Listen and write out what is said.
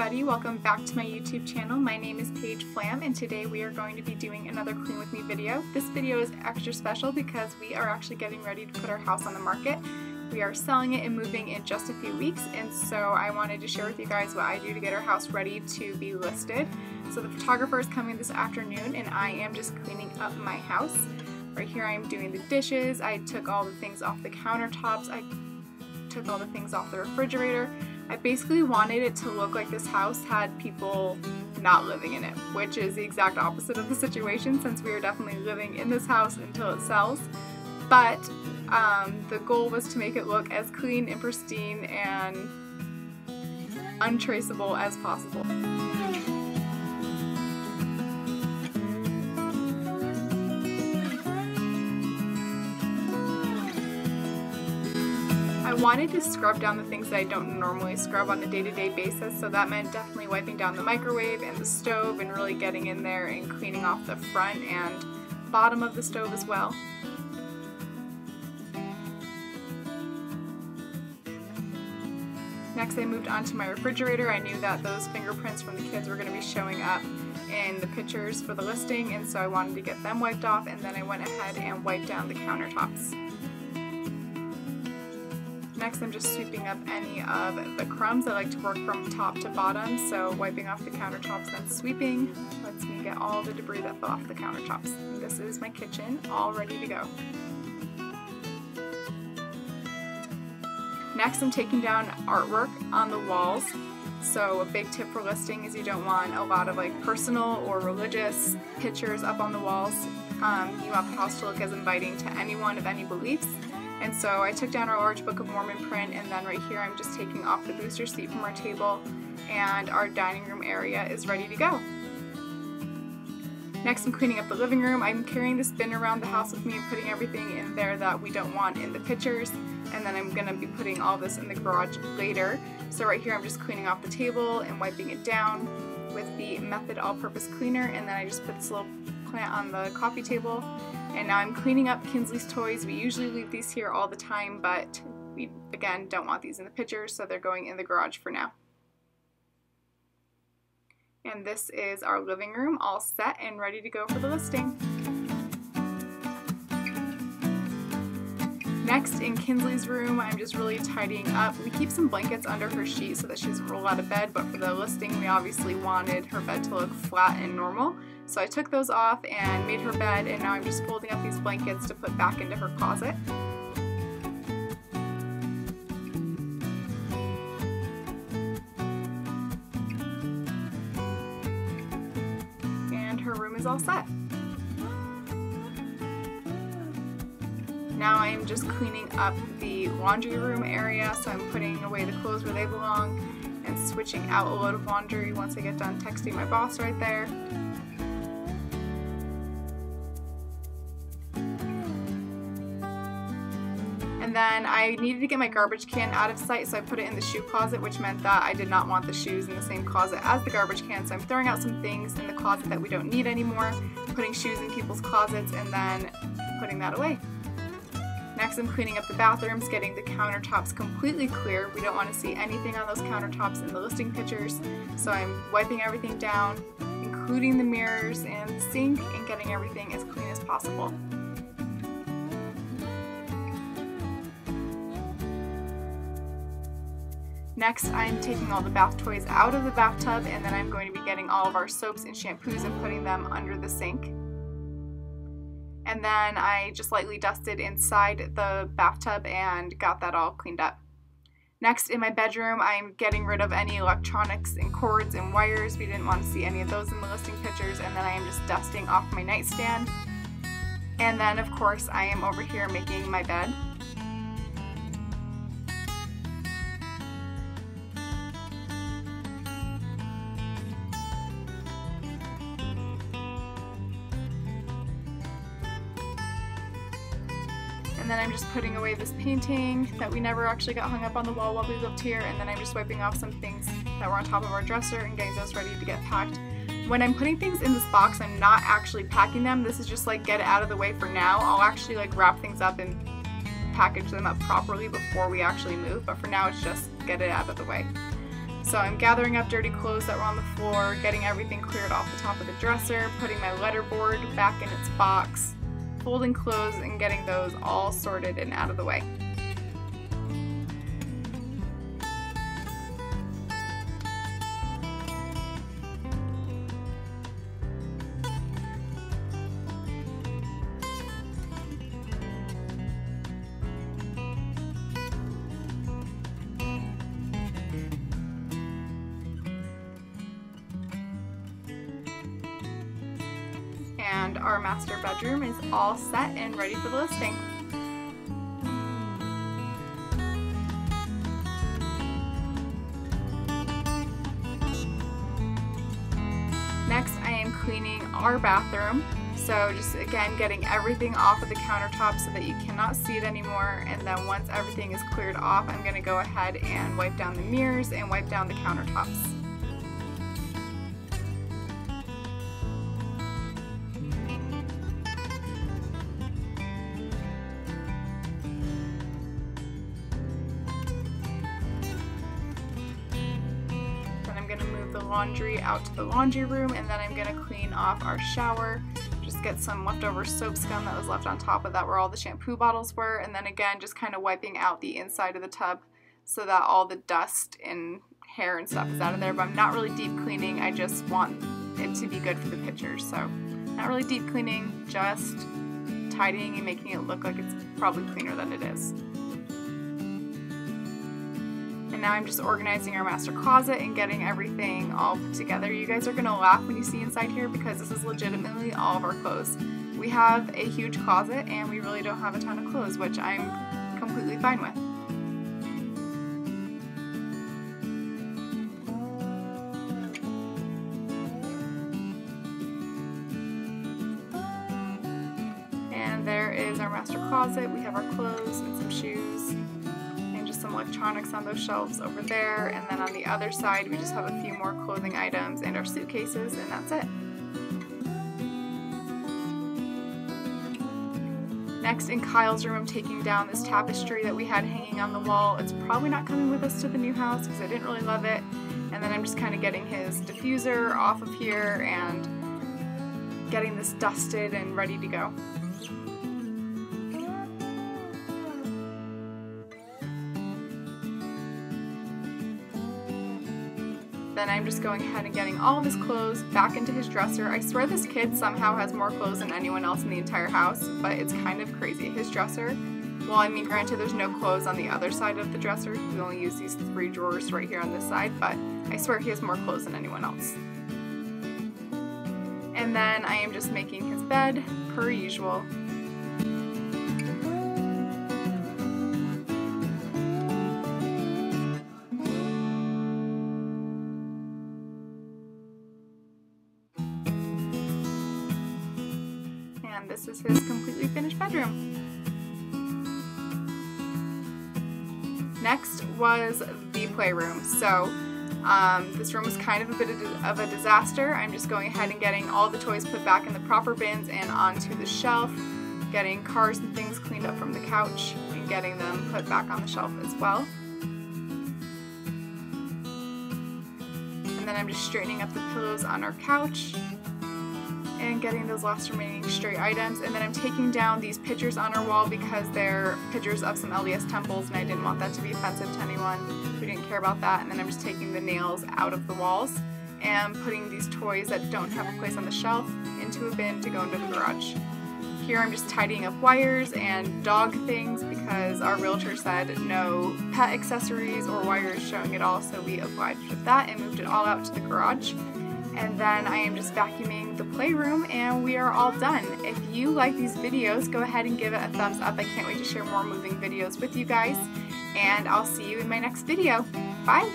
everybody, welcome back to my YouTube channel. My name is Paige Flamm and today we are going to be doing another Clean With Me video. This video is extra special because we are actually getting ready to put our house on the market. We are selling it and moving in just a few weeks and so I wanted to share with you guys what I do to get our house ready to be listed. So the photographer is coming this afternoon and I am just cleaning up my house. Right here I'm doing the dishes, I took all the things off the countertops, I took all the things off the refrigerator, I basically wanted it to look like this house had people not living in it, which is the exact opposite of the situation since we are definitely living in this house until it sells. But um, the goal was to make it look as clean and pristine and untraceable as possible. Wanted to scrub down the things that I don't normally scrub on a day-to-day -day basis, so that meant definitely wiping down the microwave and the stove and really getting in there and cleaning off the front and bottom of the stove as well. Next I moved on to my refrigerator. I knew that those fingerprints from the kids were going to be showing up in the pictures for the listing and so I wanted to get them wiped off and then I went ahead and wiped down the countertops. Next I'm just sweeping up any of the crumbs. I like to work from top to bottom, so wiping off the countertops and sweeping lets me get all the debris that fell off the countertops. And this is my kitchen, all ready to go. Next I'm taking down artwork on the walls. So a big tip for listing is you don't want a lot of like personal or religious pictures up on the walls. Um, you want the house to look as inviting to anyone of any beliefs. And so I took down our large Book of Mormon print and then right here I'm just taking off the booster seat from our table and our dining room area is ready to go. Next I'm cleaning up the living room. I'm carrying this bin around the house with me and putting everything in there that we don't want in the pictures and then I'm to be putting all this in the garage later. So right here I'm just cleaning off the table and wiping it down with the Method All-Purpose Cleaner and then I just put this little plant on the coffee table and now I'm cleaning up Kinsley's toys. We usually leave these here all the time, but we, again, don't want these in the pictures, so they're going in the garage for now. And this is our living room all set and ready to go for the listing. Next, in Kinsley's room, I'm just really tidying up. We keep some blankets under her sheet so that she doesn't roll out of bed, but for the listing, we obviously wanted her bed to look flat and normal. So I took those off and made her bed, and now I'm just folding up these blankets to put back into her closet. And her room is all set. Now I'm just cleaning up the laundry room area, so I'm putting away the clothes where they belong and switching out a load of laundry once I get done texting my boss right there. And then I needed to get my garbage can out of sight, so I put it in the shoe closet, which meant that I did not want the shoes in the same closet as the garbage can. So I'm throwing out some things in the closet that we don't need anymore, putting shoes in people's closets, and then putting that away. Next I'm cleaning up the bathrooms, getting the countertops completely clear. We don't want to see anything on those countertops in the listing pictures. So I'm wiping everything down, including the mirrors and the sink, and getting everything as clean as possible. Next, I'm taking all the bath toys out of the bathtub and then I'm going to be getting all of our soaps and shampoos and putting them under the sink and then I just lightly dusted inside the bathtub and got that all cleaned up. Next, in my bedroom, I'm getting rid of any electronics and cords and wires. We didn't want to see any of those in the listing pictures, and then I am just dusting off my nightstand. And then, of course, I am over here making my bed. And then I'm just putting away this painting that we never actually got hung up on the wall while we lived here. And then I'm just wiping off some things that were on top of our dresser and getting those ready to get packed. When I'm putting things in this box, I'm not actually packing them. This is just like get it out of the way for now. I'll actually like wrap things up and package them up properly before we actually move. But for now, it's just get it out of the way. So I'm gathering up dirty clothes that were on the floor, getting everything cleared off the top of the dresser, putting my letterboard back in its box, folding clothes and getting those all sorted and out of the way. And our master bedroom is all set and ready for the listing. Next I am cleaning our bathroom. So just again getting everything off of the countertop so that you cannot see it anymore and then once everything is cleared off I'm going to go ahead and wipe down the mirrors and wipe down the countertops. Laundry out to the laundry room and then I'm going to clean off our shower. Just get some leftover soap scum that was left on top of that where all the shampoo bottles were and then again just kind of wiping out the inside of the tub so that all the dust and hair and stuff is out of there but I'm not really deep cleaning I just want it to be good for the pictures so not really deep cleaning just tidying and making it look like it's probably cleaner than it is. And now I'm just organizing our master closet and getting everything all put together. You guys are going to laugh when you see inside here because this is legitimately all of our clothes. We have a huge closet and we really don't have a ton of clothes, which I'm completely fine with. And there is our master closet. We have our clothes and some shoes electronics on those shelves over there and then on the other side we just have a few more clothing items and our suitcases and that's it. Next in Kyle's room I'm taking down this tapestry that we had hanging on the wall. It's probably not coming with us to the new house because I didn't really love it. And then I'm just kind of getting his diffuser off of here and getting this dusted and ready to go. Then I'm just going ahead and getting all of his clothes back into his dresser. I swear this kid somehow has more clothes than anyone else in the entire house, but it's kind of crazy. His dresser, well, I mean, granted, there's no clothes on the other side of the dresser. We only use these three drawers right here on this side, but I swear he has more clothes than anyone else. And then I am just making his bed, per usual. This is his completely finished bedroom. Next was the playroom. So um, this room was kind of a bit of a disaster. I'm just going ahead and getting all the toys put back in the proper bins and onto the shelf, getting cars and things cleaned up from the couch, and getting them put back on the shelf as well. And then I'm just straightening up the pillows on our couch, and getting those last remaining stray items. And then I'm taking down these pictures on our wall because they're pictures of some LDS temples and I didn't want that to be offensive to anyone who didn't care about that. And then I'm just taking the nails out of the walls and putting these toys that don't have a place on the shelf into a bin to go into the garage. Here I'm just tidying up wires and dog things because our realtor said no pet accessories or wires showing at all, so we obliged with that and moved it all out to the garage and then I am just vacuuming the playroom and we are all done. If you like these videos, go ahead and give it a thumbs up. I can't wait to share more moving videos with you guys and I'll see you in my next video. Bye!